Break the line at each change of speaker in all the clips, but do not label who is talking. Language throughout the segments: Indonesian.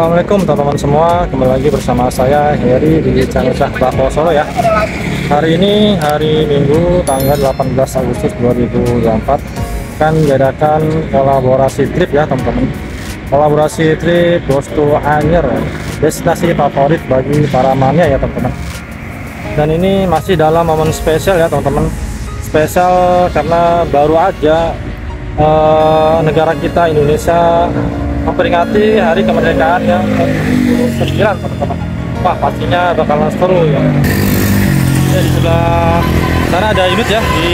Assalamualaikum teman-teman semua. Kembali lagi bersama saya Heri di channel Syah Bravo Solo ya. Hari ini hari Minggu tanggal 18 Agustus 2024 Kan diadakan kolaborasi trip ya teman-teman. Kolaborasi trip to Anyer Destinasi favorit bagi para mania ya teman-teman. Dan ini masih dalam momen spesial ya teman-teman. Spesial karena baru aja eh, negara kita Indonesia memperingati hari kemerdekaan yang ke-79 teman-teman. Wah pastinya bakalan seru ya. Ya di sebelah sana ada unit ya di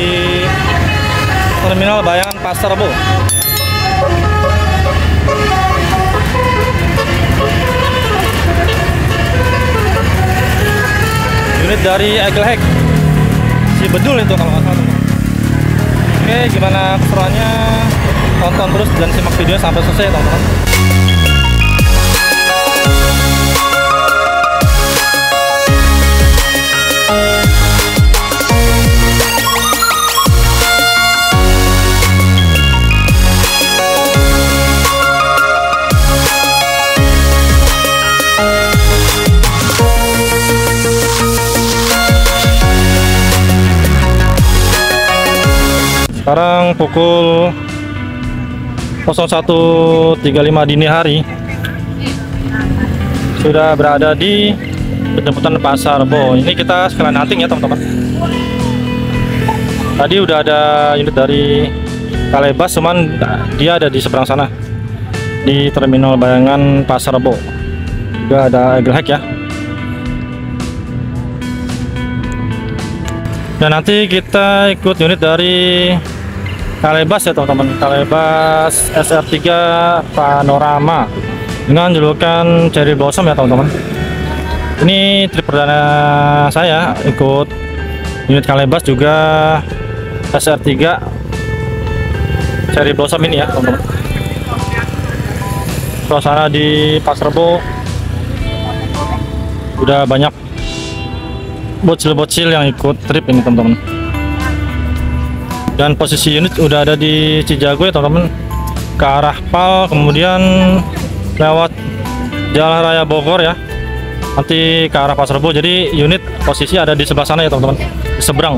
terminal bayangan pasar Rebo unit dari Egelheck si bedul itu kalau nggak salah oke gimana keseruannya? Tonton terus dan simak video sampai selesai teman-teman sekarang pukul 01.35 dini hari. Sudah berada di penjemputan pasar Bo. Ini kita sekalian hunting ya teman-teman. Tadi udah ada unit dari Kalebas cuman dia ada di seberang sana di terminal bayangan pasar Bo. Juga ada Egelheck ya. Dan nanti kita ikut unit dari Kalebas ya teman-teman. Kalebas SR3 Panorama. Dengan julukan Cherry Blossom ya teman-teman. Ini trip perdana saya ikut unit Kalebas juga SR3 Cherry Blossom ini ya teman-teman. Suasana di Pasar Rebo udah banyak bocil-bocil yang ikut trip ini teman-teman dan posisi unit udah ada di Cijago ya teman-teman. Ke arah Pal kemudian lewat Jalan Raya Bogor ya. Nanti ke arah Pasar Rebo. Jadi unit posisi ada di sebelah sana ya teman-teman. Di seberang.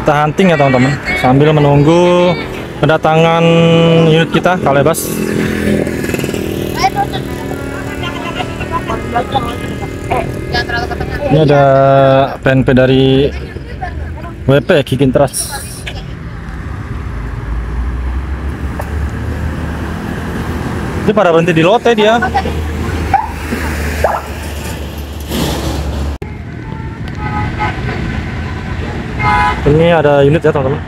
Kita hunting ya teman-teman. Sambil menunggu kedatangan unit kita Kalebas ini ada PNP dari WP Kikin Trust. Ini pada berhenti di lote dia. Ini ada unit ya teman-teman.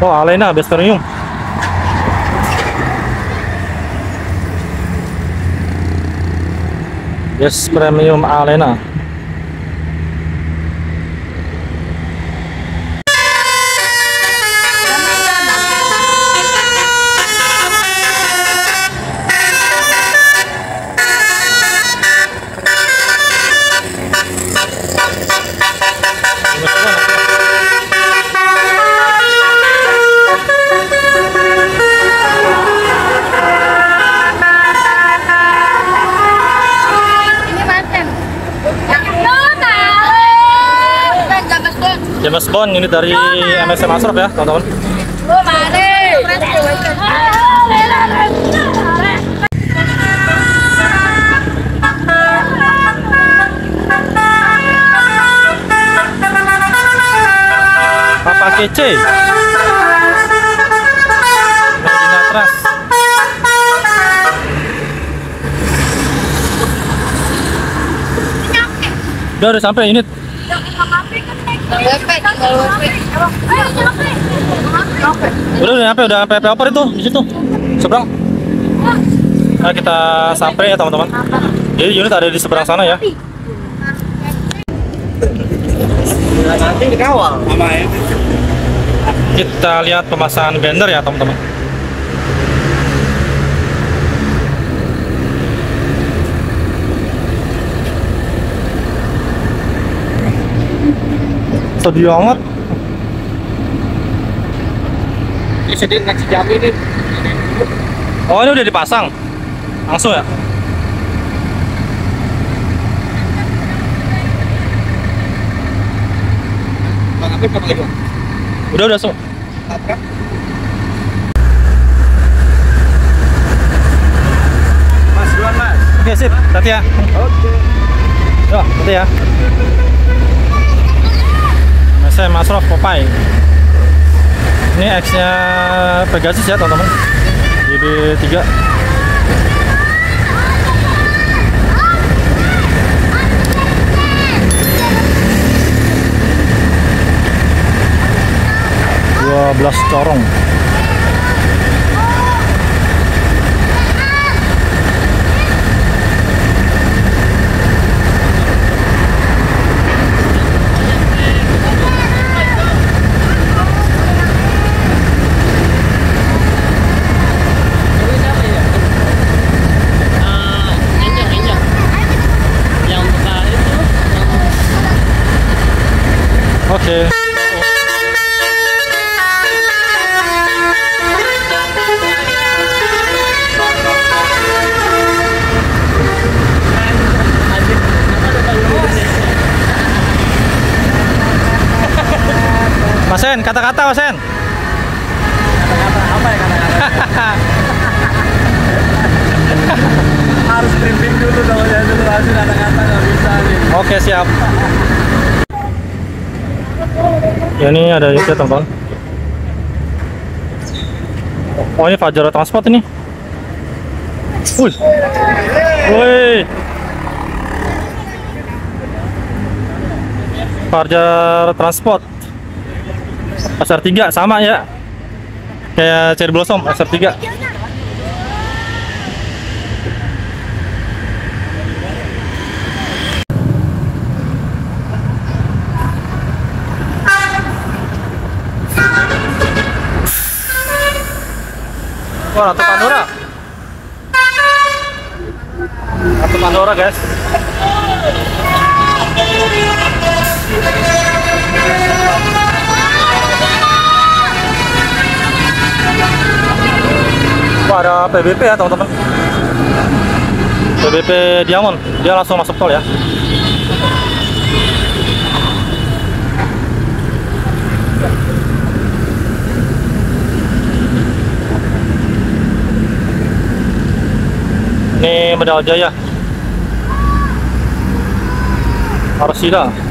Oh Alena best Yes, premium Alena. James Bond ini dari MSM Asraf ya teman-teman. Papa kece. Udah udah sampai unit Udah udah sampai udah sampai pelopor itu di situ seberang. Nah kita sampai ya teman-teman. Jadi unit ada di seberang sana ya.
nanti dikawal sama
Kita lihat pemasangan banner ya teman-teman. Sedih banget.
Jadi ngasih jamin ini.
Oh ini udah dipasang langsung ya? Udah udah langsung.
Mas duluan mas.
Oke sip, hati ya.
Oke.
Ya, hati ya. Nah, Saya Masrof Popeye. Ini X-nya Pegasus ya teman-teman. GB3. Dua belas corong. Sen, kata-kata Mas Sen.
Kata-kata apa ya kata-kata? Harus briefing dulu dong ya dulu langsung kata-kata nggak bisa nih.
Oke, siap. Ya ini ada juga teman. Oh ini Fajar Transport ini. Wih. Wih. Fajar Transport. Pasar 3 sama ya. Kayak Cherry Blossom Pasar 3. Wah, Ratu Pandora. Ratu Pandora, guys. Wah, ada PBP ya, teman-teman. PBP Diamond, dia langsung masuk tol ya. Ini Medal Jaya. Arsila.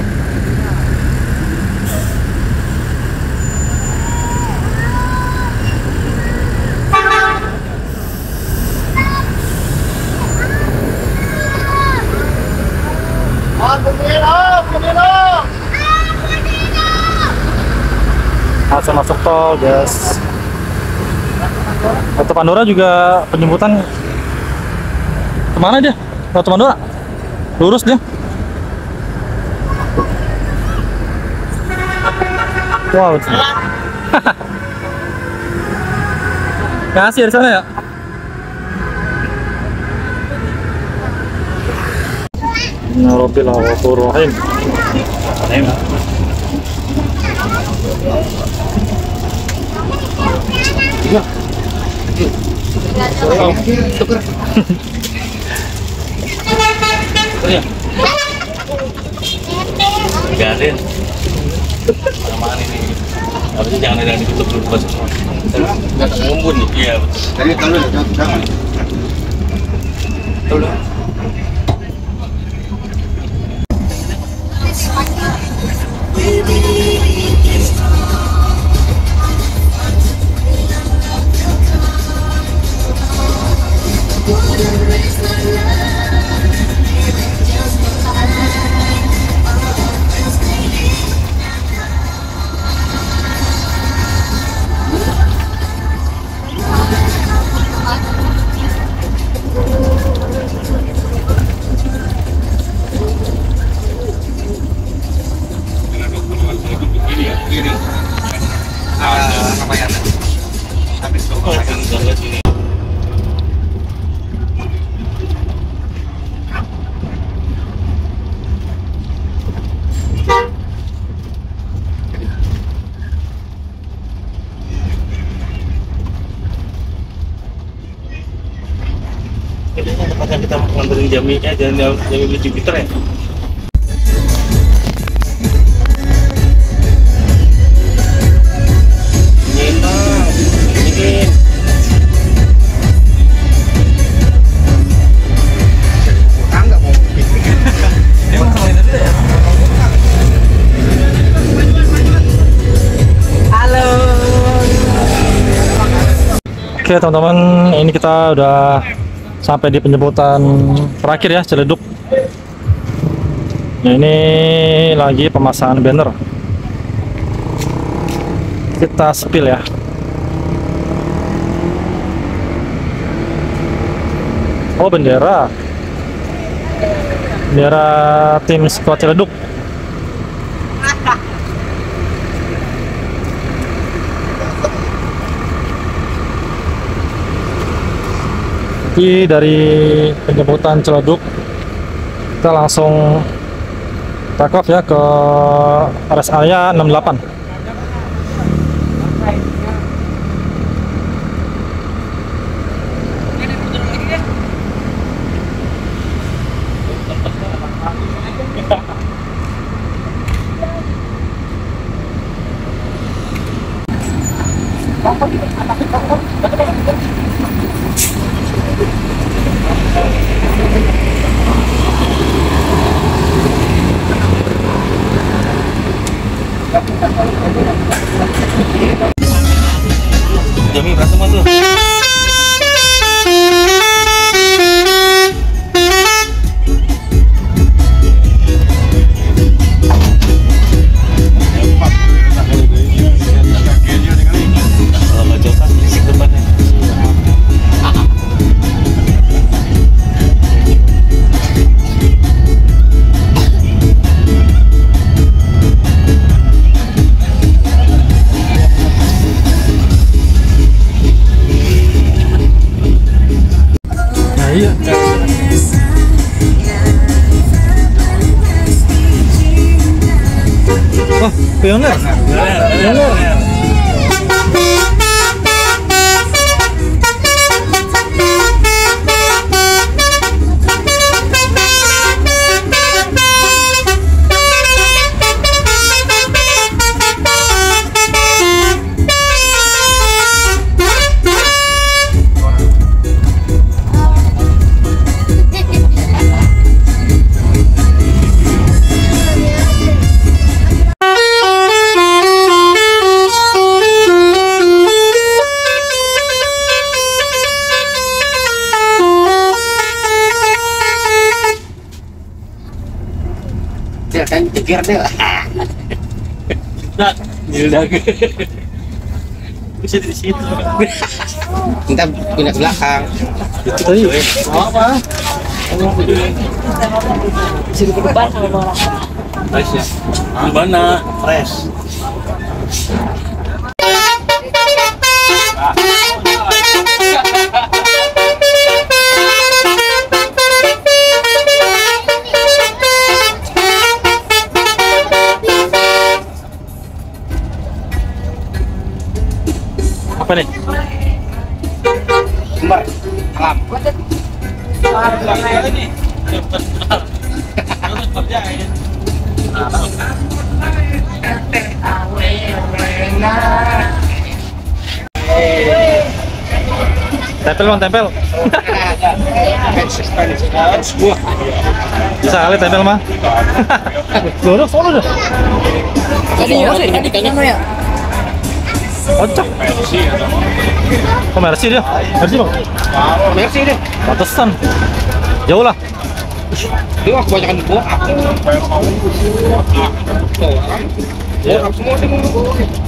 Langsung masuk tol, guys. Ratu Pandora juga penyebutan ke mana dia? Ratu Pandora? Lurus dia. Wow. Kasih dari sana ya. Ya Rabbil Ghafurur Rahim.
biarin. Aman ini. Harusnya jangan ada yang ditutup dulu pas nggak ngumpul nih. Iya betul
Jadi kalau jangan.
Udah. baby. Jami eh jangan Jami beli Jupiter ya?
Oke teman-teman, ini kita udah sampai di penjemputan terakhir ya Ciledug. Nah, ini lagi pemasangan banner. Kita spill ya. Oh bendera. Bendera tim skuad Ciledug. Jadi dari penjemputan Ciledug kita langsung take off ya ke rest area 68.
Jami
Ceger deh.
Nah, udah bisa di situ
Kita pindah ke belakang.
Tadi apa?
Sini ke depan sama orang.
fresh ya di mana fresh
Apa nih?
Sumber alam.
Tempel bang, tempel. Bisa kali tempel mah. Loh, udah, sono dah.
Tadi ya, tadi kan ya.
Kocak. Oh, Mercy dia. Mercy bang.
Merci deh.
Batasan. Jauh lah.
Dia mah kebanyakan di bawah. Bawah semua sih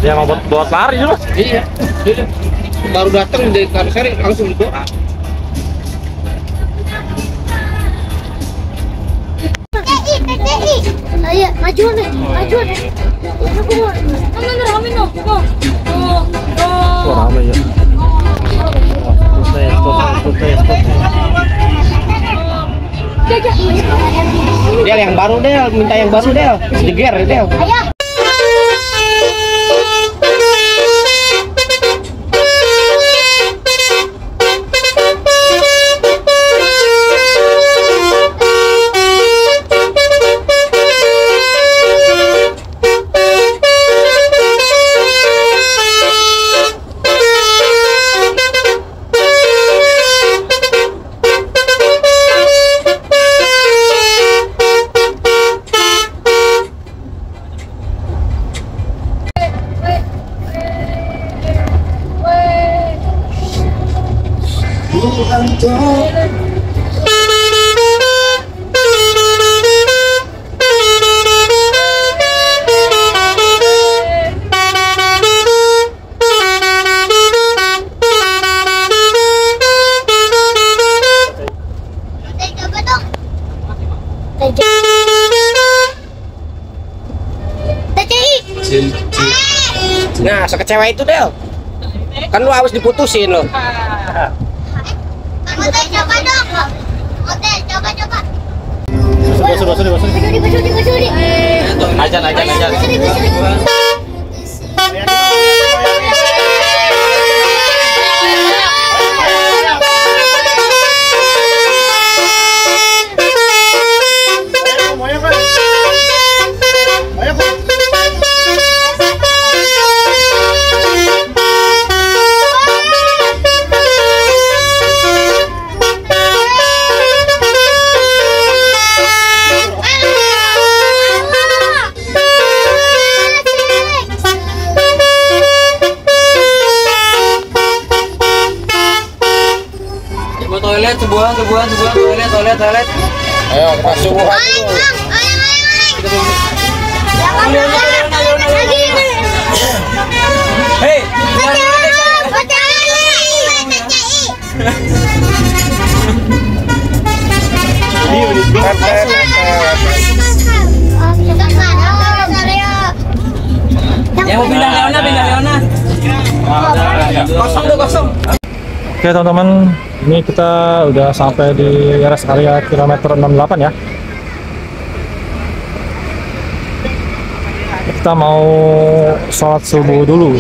Dia mau buat, buat lari dulu.
Iya. Dia baru datang dari Karsari langsung di bawah.
Ayo, maju nih, maju nih. Aku mau. Kamu ngeramin dong.
Del yang baru Del, minta yang baru Del. Jeger Del.
Ayo.
Sekecewa itu Del. Kan lu harus diputusin lo.
Coba dong. Coba coba.
Sudah.
Basuri, basuri, basuri.
Ajan, ajan, ajan.
Sebuah, sebuah, sebuah, toilet, toilet, toilet.
Ayo, kita subuh aja
Aing,
dulu.
Hei, yang mau pindah Leona, pindah Leona. Kosong tuh, kosong.
Oke teman-teman, ini kita udah sampai di rest area kilometer 68 ya. Kita mau sholat subuh dulu.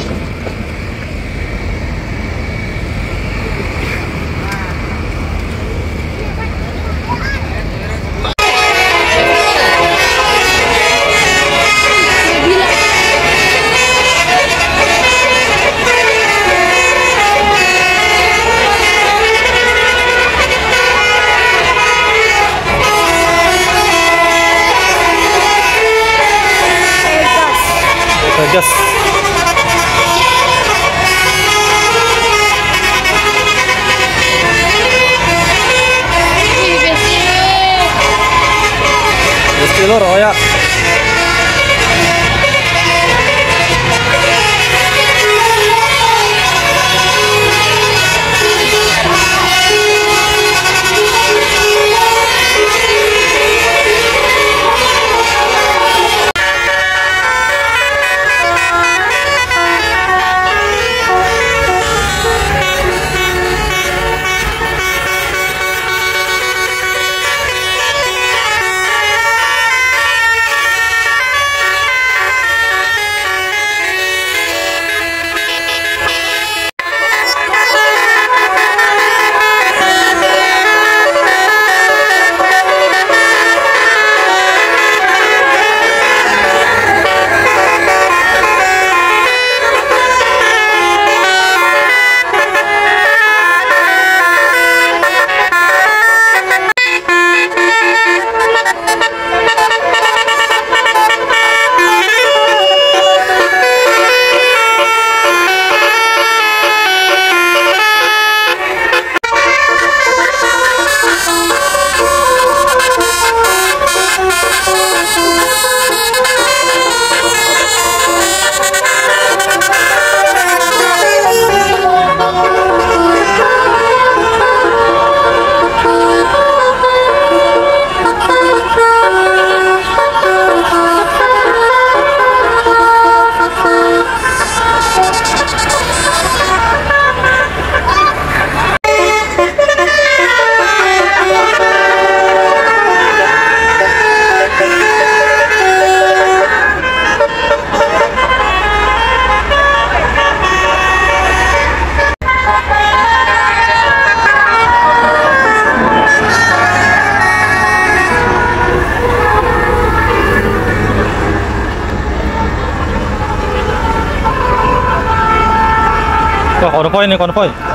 Wah, konvoy nih konvoy.
Thank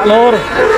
Roya lur. Oh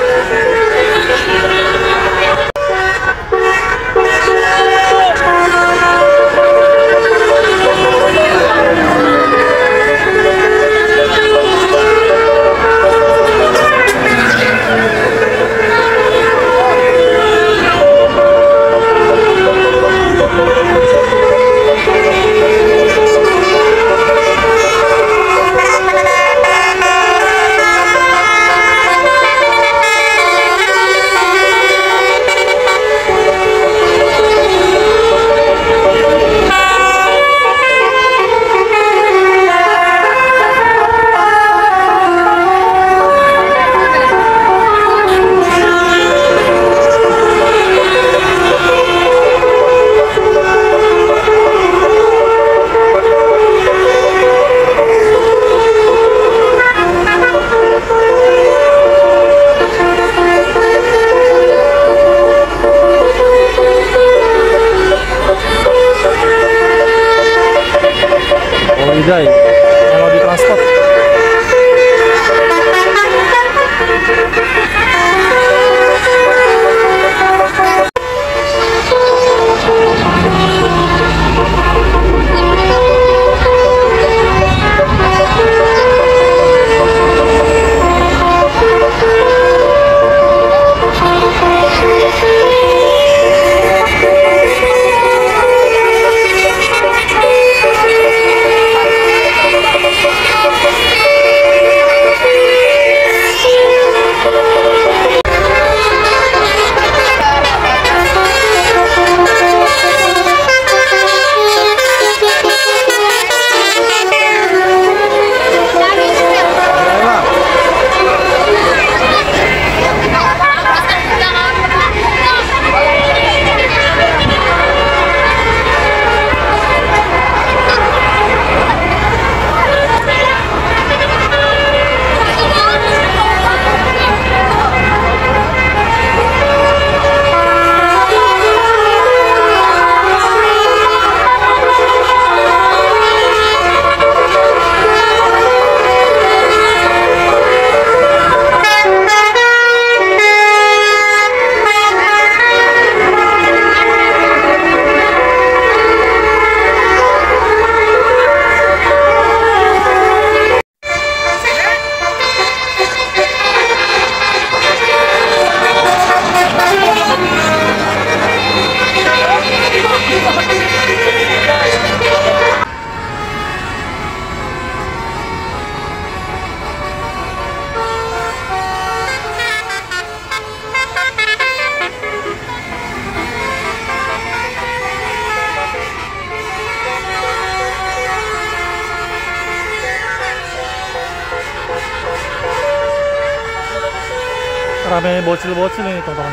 Rame bocil-bocil ini teman-teman. lagi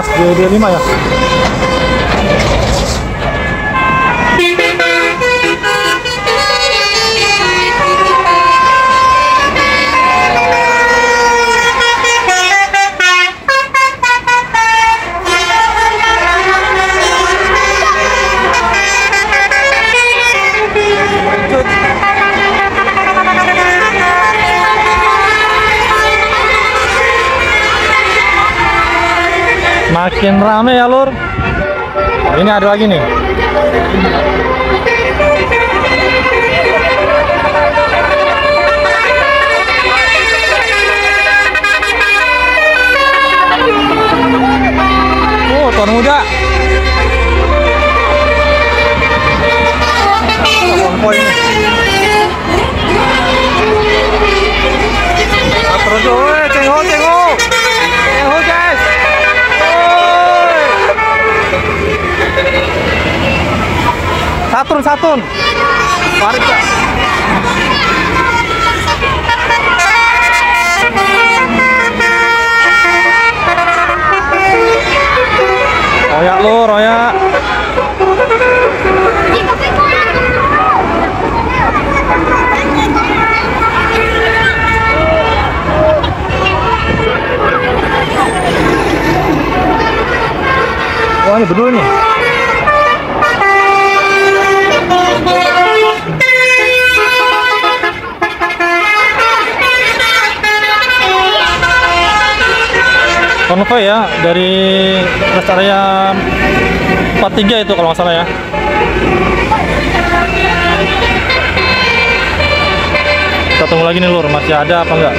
ます。10秒未満や Makin rame ya lur. Ini ada lagi nih. Satun, Kak. Royak lu, royak. Wah, ini berdua nih. Konvoy ya dari rest area 43 itu kalau nggak salah ya. Kita tunggu lagi nih lur. Masih ada apa enggak